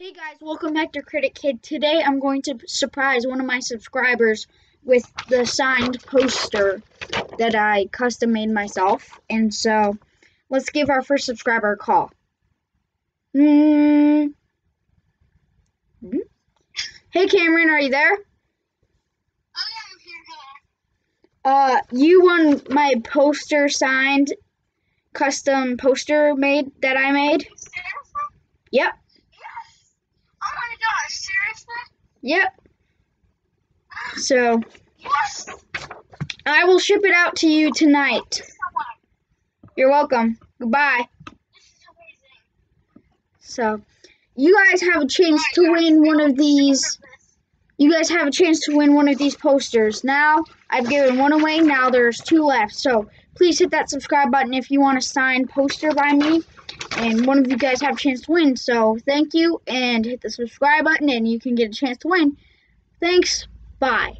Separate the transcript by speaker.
Speaker 1: Hey guys, welcome back to Critic Kid. Today I'm going to surprise one of my subscribers with the signed poster that I custom made myself. And so, let's give our first subscriber a call. Mm. Hmm? Hey Cameron, are you there?
Speaker 2: Oh yeah, I'm here.
Speaker 1: Uh, you won my poster signed, custom poster made that I made. Yep,
Speaker 2: Yes. Oh my gosh, seriously?
Speaker 1: Yep. So. I will ship it out to you tonight. You're welcome. Goodbye. So, you guys have a chance to win one of these. You guys have a chance to win one of these posters. Now, I've given one away. Now there's two left. So, please hit that subscribe button if you want a signed poster by me. And one of you guys have a chance to win. So, thank you. And hit the subscribe button and you can get a chance to win. Thanks. Bye.